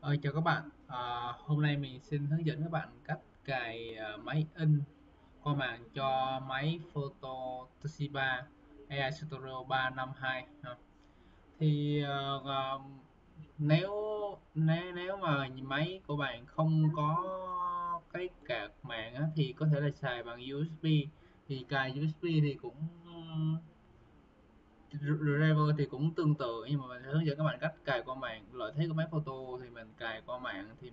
Ờ, chào các bạn, à, hôm nay mình xin hướng dẫn các bạn cách cài à, máy in qua mạng cho máy Photo Toshiba AI Studio 352 ha. Thì uh, nếu nếu nếu mà máy của bạn không có cái card mạng á, thì có thể là xài bằng USB thì cài USB thì cũng driver thì cũng tương tự nhưng mà mình sẽ hướng dẫn các bạn cách cài qua mạng. Lợi thế của máy photo thì mình cài qua mạng thì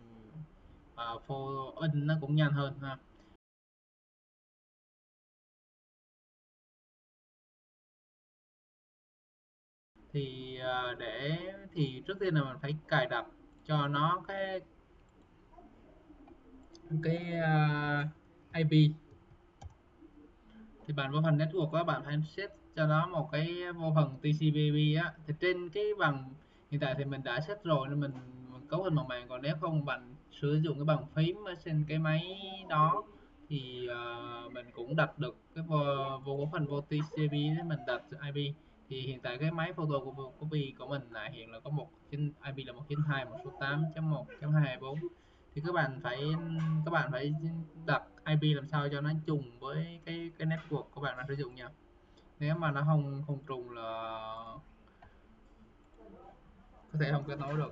uh, photo in nó cũng nhanh hơn ha. Thì uh, để thì trước tiên là mình phải cài đặt cho nó cái cái à, uh, IP thì bạn vào phần network các bạn phải set cho nó một cái vô phần TCP/IP á. Thì trên cái bằng hiện tại thì mình đã set rồi nên mình, mình cấu hình bằng màn còn nếu không bạn sử dụng cái bàn phím ở trên cái máy đó thì uh, mình cũng đặt được cái vô, vô cái phần vô TCP để mình đặt IP thì hiện tại cái máy photo của copy của mình là hiện là có một IP là 192.168.1.224 thì các bạn phải các bạn phải đặt IP làm sao cho nó trùng với cái cái network của bạn đang sử dụng nha nếu mà nó không không trùng là có thể không kết nối được.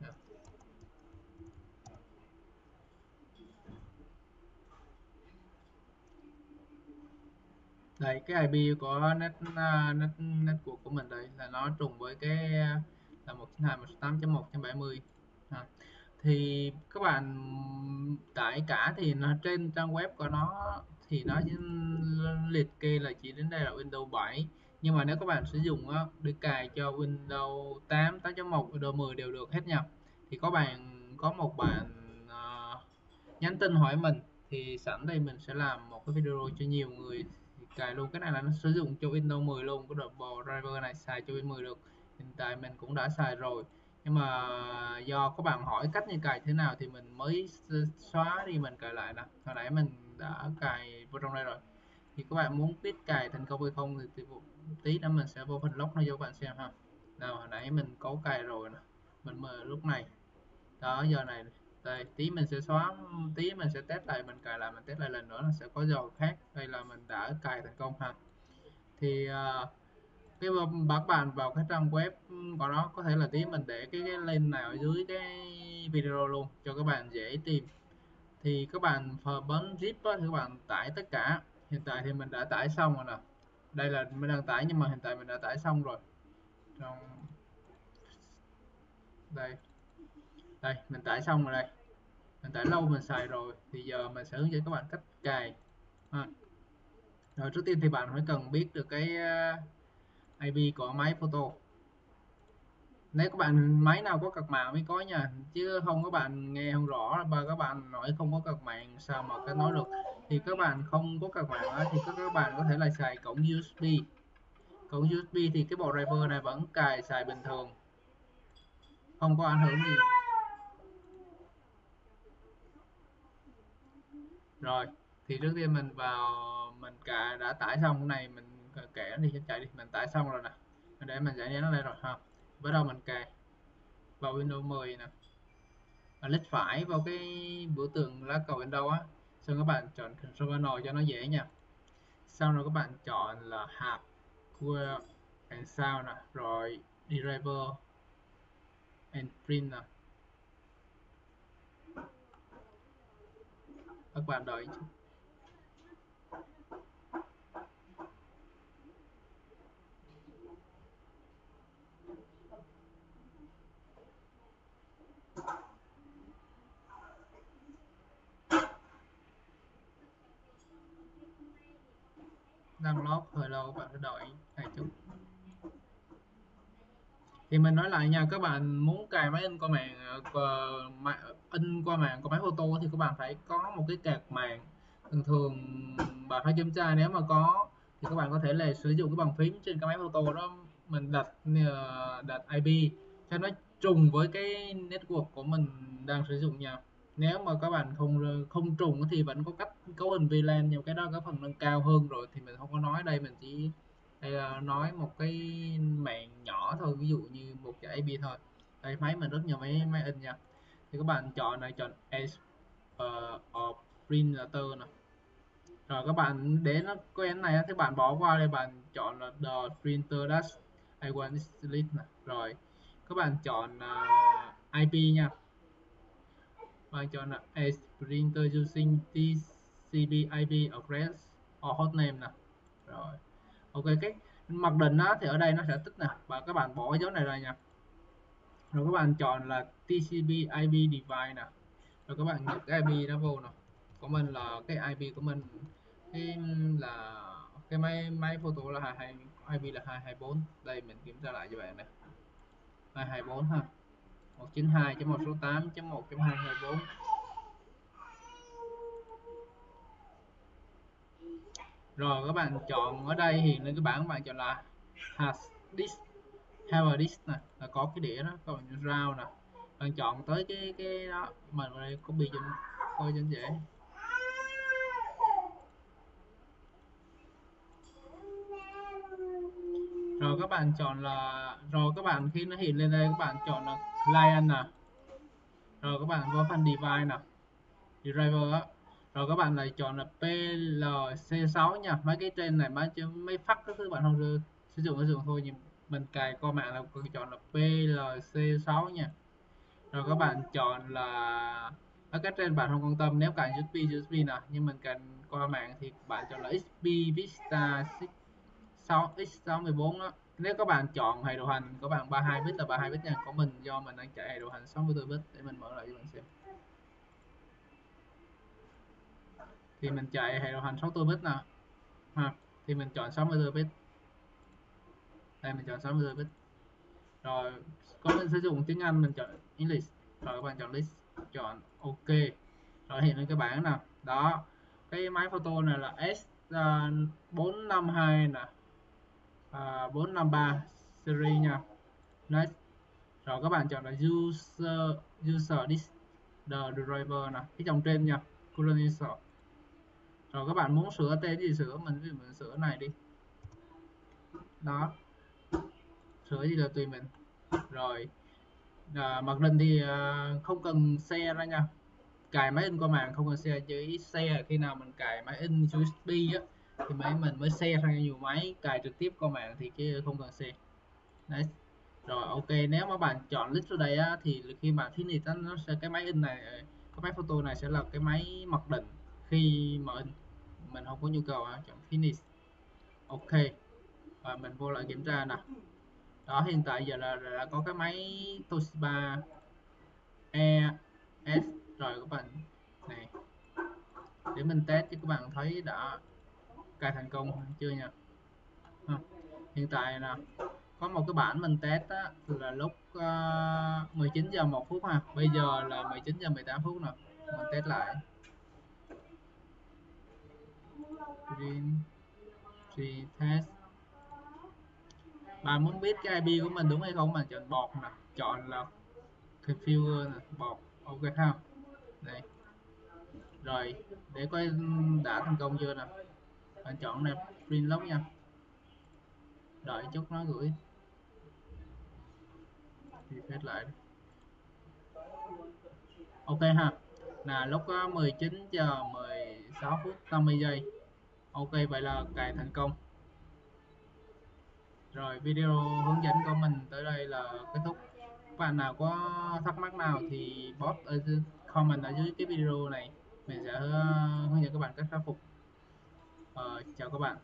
Dạ. Đây, cái IP của net à, net, network của mình đây là nó trùng với cái, là 192.168.1.70 à dạ. thì các bạn tải cả thì nó trên trang web của nó thì nó liệt kê là chỉ đến đây là Windows 7 nhưng mà nếu các bạn sử dụng á, để cài cho Windows 8, 8.1, Windows 10 đều được hết nhập thì có bạn có một bạn uh, nhắn tin hỏi mình thì sẵn đây mình sẽ làm một cái video cho nhiều người. Cài luôn cái này là nó sử dụng cho Windows 10 luôn cái bộ driver này xài cho Windows 10 được. Hiện tại mình cũng đã xài rồi nhưng mà do có bạn hỏi cách như cài thế nào thì mình mới xóa đi mình cài lại nè hồi nãy mình đã cài vào trong đây rồi. Thì các bạn muốn biết cài thành công hay không thì tí nữa mình sẽ vô phần log nó cho các bạn xem ha. Nào hồi nãy mình có cài rồi nè. Mình mở lúc này. Đó giờ này. Đây tí mình sẽ xóa tí mình sẽ test lại mình cài lại mình test lại lần nữa là sẽ có giờ khác. Đây là mình đã cài thành công ha. Thì uh, cái các bạn vào cái trang web ừ, của nó có thể là tí mình để cái, cái link nào ở dưới cái video luôn cho các bạn dễ tìm. Thì các bạn bấm zip đó thì các bạn tải tất cả. Hiện tại thì mình đã tải xong rồi nè. Đây là mình đang tải nhưng mà hiện tại mình đã tải xong rồi. Trong đây. Đây mình tải xong rồi đây. Mình tải lâu mình xài rồi thì giờ mình sẽ hướng dẫn các bạn cách cài. À. rồi trước tiên thì bạn phải cần biết được cái IP của máy photo. Nếu các bạn máy nào có card mạng mới có nha. Chứ không các bạn nghe không rõ, và các bạn nói không có card mạng sao mà cái nói được? Thì các bạn không có card mạng thì các bạn có thể là xài cổng USB cổng USB thì cái bộ driver này vẫn cài xài bình thường. Không có ảnh hưởng gì. Rồi, thì trước tiên mình vào, mình cả đã tải xong cái này mình kể đi chạy đi. Mình tải xong rồi nè. Để mình giải nó lên rồi, ha. Bắt đầu mình cài vào Windows 10 nè. Mình click phải vào cái biểu tượng lá cờ Windows á. Xong các bạn chọn Control Panel cho nó dễ nha. Sau rồi các bạn chọn là hạt hardware and sound nè. Rồi driver and print nè. Các bạn đợi chút. Đang lót, hơi lâu các bạn phải đợi vài chút. Thì mình nói lại nha, các bạn muốn cài máy in qua mạng ờ, in qua mạng của máy photo thì các bạn phải có một cái cạc mạng. Thường thường bạn phải kiểm tra nếu mà có thì các bạn có thể là sử dụng cái bàn phím trên cái máy photo đó, mình đặt ờ, đặt IP cho nó trùng với cái network của mình đang sử dụng nha nếu mà các bạn không không trùng thì vẫn có cách cấu hình VLAN nhưng cái đó có phần nâng cao hơn rồi thì mình không có nói đây mình chỉ đây là nói một cái mạng nhỏ thôi ví dụ như một cái IP thôi. Đây máy mình rất nhiều máy máy in nha. Thì các bạn chọn này chọn Edge uh, ờ, of printer nè. Rồi các bạn đến nó cái này thì bạn bỏ qua đây bạn chọn là the printer dash I want list nè. Rồi các bạn chọn à, uh, IP nha bạn chọn là as printer using TCP IP address. Or hostname nè. Rồi. Ok cái mặc định á, thì ở đây nó sẽ tích nè. Và các bạn bỏ cái dấu này ra nha. Rồi các bạn chọn là TCP IP device nè. Rồi các bạn nhập cái IP nó vô nè. Của mình là cái IP của mình. Cái là cái máy máy photo là 22 IP là 224 đây mình kiểm tra lại cho bạn này 224 ha. 192.168.1.224 rồi, các bạn chọn ở đây hiện lên cái bảng các bạn chọn là hard disk have a disk nè, là có cái đĩa đó các bạn rau nè. Bạn chọn tới cái cái đó mình ở đây copy cho coi cho dễ. Rồi các bạn chọn là, rồi các bạn khi nó hiện lên đây, các bạn chọn là client nè rồi các bạn vào phần device nè driver á. Rồi các bạn lại chọn là PLC6 nha. Mấy cái trên này mấy mấy phát các thứ bạn không sử dụng sử dụng thôi, nhưng mình cài qua mạng là chọn là PLC6 nha. Rồi các bạn chọn là ở cái trên bạn không quan tâm, nếu cài USB USB nè nhưng mình cần qua mạng thì bạn chọn là XP Vista 6 6 x64 đó nếu các bạn chọn hệ điều hành của bạn 32 bit là 32 bit nha của mình do mình đang chạy hệ điều hành 64 bit để mình mở lại cho bạn xem. Thì mình chạy hệ điều hành 64 bit nè, ha, thì mình chọn 64 bit. Đây, mình chọn 64 bit. Rồi, có mình sử dụng tiếng Anh mình chọn English. Rồi, các bạn chọn list, chọn OK. Rồi, hiện lên cái bảng nè. Đó, cái máy photo này là S452 à, nè à, 453 series nha. Next. rồi các bạn chọn là user user this the driver nè cái dòng trên nha current user rồi các bạn muốn sửa tên gì sửa mình thì mình sửa này đi. Đó. Sửa gì là tùy mình. Rồi à, mặc định thì à, không cần xe ra nha. Cài máy in qua mạng không cần xe chứ xe khi nào mình cài máy in USB á thì máy mình mới xe sang nhiều máy cài trực tiếp qua mạng thì kia không cần xe. Đấy. Rồi ok nếu mà bạn chọn list ở đây á, thì khi mà thiết thì nó sẽ cái máy in này cái máy photo này sẽ là cái máy mặc định khi mà in. Mình không có nhu cầu chọn finish ok. Và mình vô lại kiểm tra nè. Đó hiện tại giờ là, là có cái máy Toshiba ES rồi các bạn này. Để mình test cho các bạn thấy đã cài thành công chưa nha. À, hiện tại là có một cái bản mình test á, là lúc ờ, uh, 19 giờ 1 phút ha. Bây giờ là 19 giờ 18 phút nè. Mình test lại. Green tree test. Bạn muốn biết cái IP của mình đúng hay không? Mà chọn bọt nè. Chọn là configure nè. Bọt. Ok ha. Đây rồi. Để coi đã thành công chưa nè bạn chọn này print log nha. Đợi chút nó gửi. Reset lại. Ok ha. Là lúc 19 giờ 16 phút 50 giây ok, vậy là cài thành công. Rồi, video hướng dẫn của mình tới đây là kết thúc. Các bạn nào có thắc mắc nào thì post ở comment ở dưới cái video này. Mình sẽ ờ, hướng dẫn các bạn cách khắc phục uh, chào các bạn.